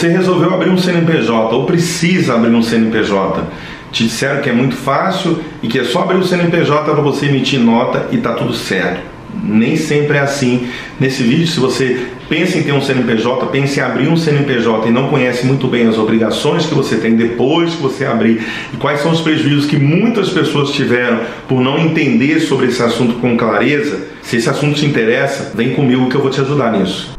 Você resolveu abrir um CNPJ ou precisa abrir um CNPJ. Te disseram que é muito fácil e que é só abrir o CNPJ para você emitir nota e tá tudo certo. Nem sempre é assim. Nesse vídeo, se você pensa em ter um CNPJ, pensa em abrir um CNPJ e não conhece muito bem as obrigações que você tem depois que você abrir e quais são os prejuízos que muitas pessoas tiveram por não entender sobre esse assunto com clareza, se esse assunto te interessa, vem comigo que eu vou te ajudar nisso.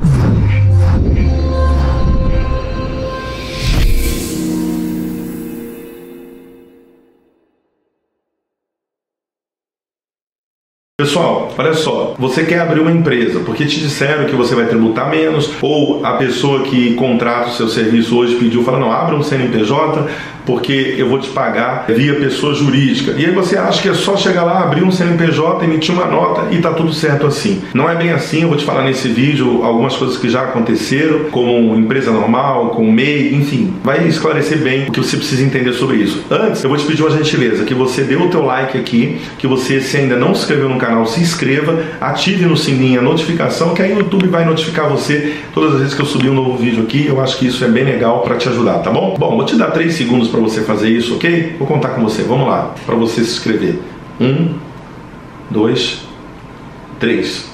Pessoal, olha só, você quer abrir uma empresa porque te disseram que você vai tributar menos, ou a pessoa que contrata o seu serviço hoje pediu, fala, não, abra um CNPJ porque eu vou te pagar via pessoa jurídica. E aí você acha que é só chegar lá, abrir um CNPJ, emitir uma nota e tá tudo certo assim. Não é bem assim, eu vou te falar nesse vídeo algumas coisas que já aconteceram, como empresa normal, com MEI, enfim. Vai esclarecer bem o que você precisa entender sobre isso. Antes, eu vou te pedir uma gentileza, que você dê o teu like aqui, que você, se ainda não se inscreveu no canal, se inscreva, ative no sininho a notificação, que aí o YouTube vai notificar você todas as vezes que eu subir um novo vídeo aqui. Eu acho que isso é bem legal para te ajudar, tá bom? Bom, vou te dar três segundos para você fazer isso, ok? Vou contar com você. Vamos lá, para você se inscrever. Um, dois, três.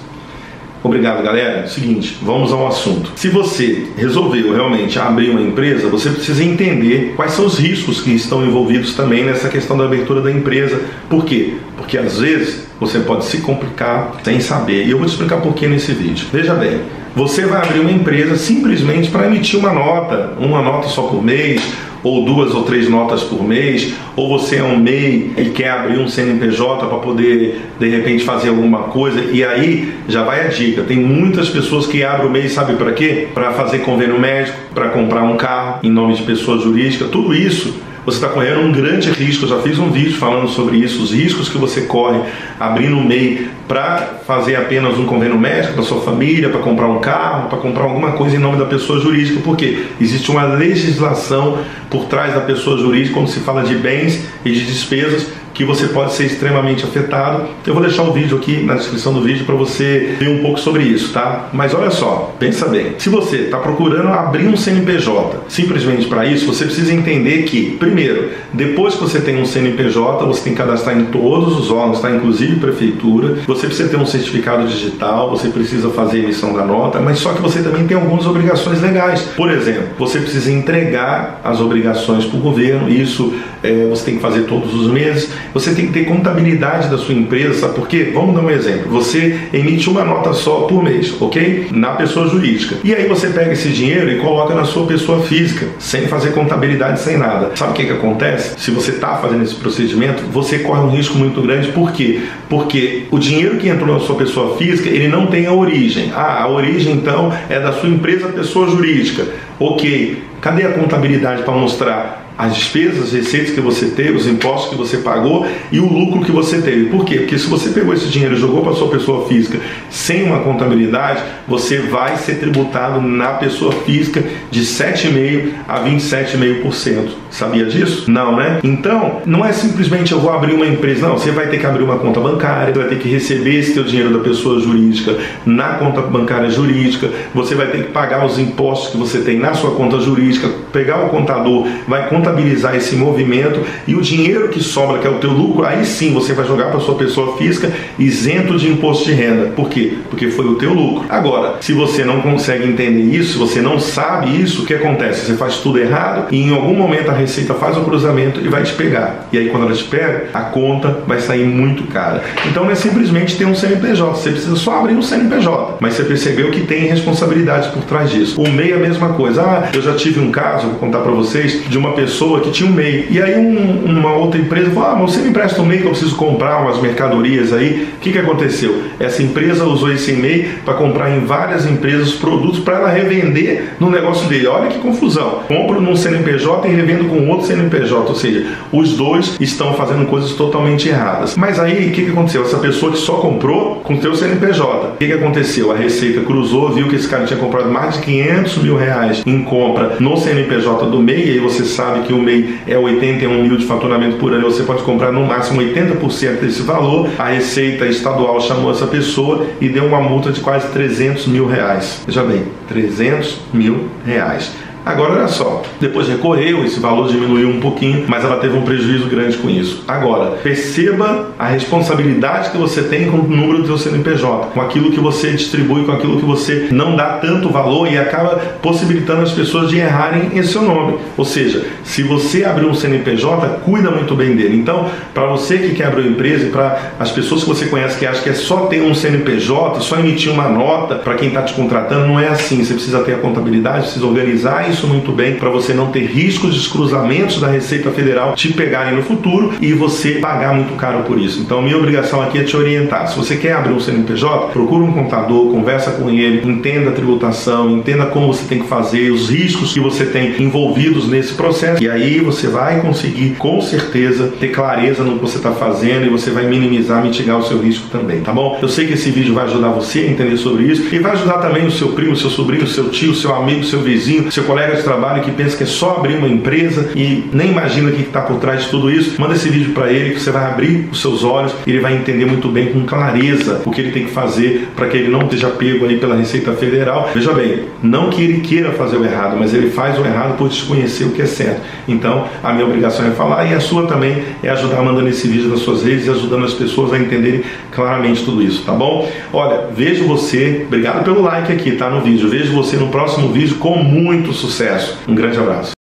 Obrigado, galera. Seguinte, vamos ao assunto. Se você resolveu realmente abrir uma empresa, você precisa entender quais são os riscos que estão envolvidos também nessa questão da abertura da empresa. Por quê? Porque às vezes você pode se complicar sem saber. E eu vou te explicar por que nesse vídeo. Veja bem, você vai abrir uma empresa simplesmente para emitir uma nota, uma nota só por mês, ou duas ou três notas por mês, ou você é um MEI e quer abrir um CNPJ para poder de repente fazer alguma coisa, e aí já vai a dica. Tem muitas pessoas que abrem o MEI, sabe para quê? Para fazer convênio médico, para comprar um carro em nome de pessoa jurídica, tudo isso você está correndo um grande risco. Eu já fiz um vídeo falando sobre isso, os riscos que você corre abrindo um MEI para fazer apenas um convênio médico para sua família, para comprar um carro, para comprar alguma coisa em nome da pessoa jurídica, porque existe uma legislação por trás da pessoa jurídica quando se fala de bens e de despesas que você pode ser extremamente afetado. Eu vou deixar o vídeo aqui na descrição do vídeo para você ver um pouco sobre isso, tá? Mas olha só, pensa bem. Se você está procurando abrir um CNPJ, simplesmente para isso, você precisa entender que, primeiro, depois que você tem um CNPJ, você tem que cadastrar em todos os órgãos, tá? Inclusive prefeitura. Você precisa ter um certificado digital, você precisa fazer emissão da nota, mas só que você também tem algumas obrigações legais. Por exemplo, você precisa entregar as obrigações para o governo. Isso é, você tem que fazer todos os meses. Você tem que ter contabilidade da sua empresa, sabe por quê? Vamos dar um exemplo. Você emite uma nota só por mês, ok? Na pessoa jurídica. E aí você pega esse dinheiro e coloca na sua pessoa física, sem fazer contabilidade, sem nada. Sabe o que, que acontece? Se você está fazendo esse procedimento, você corre um risco muito grande. Por quê? Porque o dinheiro que entrou na sua pessoa física, ele não tem a origem. Ah, a origem então é da sua empresa pessoa jurídica. Ok. Cadê a contabilidade para mostrar as despesas, as receitas que você teve, os impostos que você pagou e o lucro que você teve. Por quê? Porque se você pegou esse dinheiro e jogou para sua pessoa física sem uma contabilidade, você vai ser tributado na pessoa física de 7,5% a 27,5%. Sabia disso? Não, né? Então, não é simplesmente eu vou abrir uma empresa, não. Você vai ter que abrir uma conta bancária, vai ter que receber esse teu dinheiro da pessoa jurídica na conta bancária jurídica, você vai ter que pagar os impostos que você tem na sua conta jurídica, pegar o contador, vai contar contabilizar esse movimento e o dinheiro que sobra, que é o teu lucro, aí sim você vai jogar para sua pessoa física isento de imposto de renda. Por quê? Porque foi o teu lucro. Agora, se você não consegue entender isso, se você não sabe isso, o que acontece? Você faz tudo errado e em algum momento a Receita faz o cruzamento e vai te pegar. E aí quando ela te pega, a conta vai sair muito cara. Então não é simplesmente ter um CNPJ, você precisa só abrir um CNPJ. Mas você percebeu que tem responsabilidade por trás disso. O MEI é a mesma coisa. Ah, eu já tive um caso, vou contar para vocês, de uma pessoa pessoa que tinha um MEI. E aí um, uma outra empresa falou: Ah, você me empresta um MEI que eu preciso comprar umas mercadorias aí. O que, que aconteceu? Essa empresa usou esse MEI para comprar em várias empresas produtos para ela revender no negócio dele. Olha que confusão. Compro num CNPJ e revendo com outro CNPJ. Ou seja, os dois estão fazendo coisas totalmente erradas. Mas aí o que, que aconteceu? Essa pessoa que só comprou com o teu CNPJ. O que, que aconteceu? A Receita cruzou, viu que esse cara tinha comprado mais de 500 mil reais em compra no CNPJ do MEI. E aí você sabe que o MEI é 81 mil de faturamento por ano, você pode comprar no máximo 80% desse valor. A Receita Estadual chamou essa pessoa e deu uma multa de quase 300 mil reais. Veja bem, 300 mil reais. Agora, olha só, depois recorreu, esse valor diminuiu um pouquinho, mas ela teve um prejuízo grande com isso. Agora, perceba a responsabilidade que você tem com o número do seu CNPJ, com aquilo que você distribui, com aquilo que você não dá tanto valor e acaba possibilitando as pessoas de errarem em seu nome. Ou seja, se você abrir um CNPJ, cuida muito bem dele. Então, para você que quer abrir uma empresa e para as pessoas que você conhece que acham que é só ter um CNPJ, só emitir uma nota para quem está te contratando, não é assim. Você precisa ter a contabilidade, precisa organizar isso muito bem para você não ter riscos de cruzamentos da Receita Federal te pegarem no futuro e você pagar muito caro por isso. Então, minha obrigação aqui é te orientar. Se você quer abrir um CNPJ, procura um contador, conversa com ele, entenda a tributação, entenda como você tem que fazer, os riscos que você tem envolvidos nesse processo. E aí você vai conseguir, com certeza, ter clareza no que você está fazendo e você vai minimizar, mitigar o seu risco também, tá bom? Eu sei que esse vídeo vai ajudar você a entender sobre isso e vai ajudar também o seu primo, seu sobrinho, seu tio, seu amigo, seu vizinho, seu colega de trabalho que pensa que é só abrir uma empresa e nem imagina o que está por trás de tudo isso. Manda esse vídeo para ele que você vai abrir os seus olhos e ele vai entender muito bem, com clareza, o que ele tem que fazer para que ele não esteja pego aí pela Receita Federal. Veja bem, não que ele queira fazer o errado, mas ele faz o errado por desconhecer o que é certo. Então, a minha obrigação é falar e a sua também é ajudar mandando esse vídeo nas suas redes e ajudando as pessoas a entenderem claramente tudo isso, tá bom? Olha, vejo você, obrigado pelo like aqui, tá no vídeo. Vejo você no próximo vídeo com muito sucesso. Um grande abraço.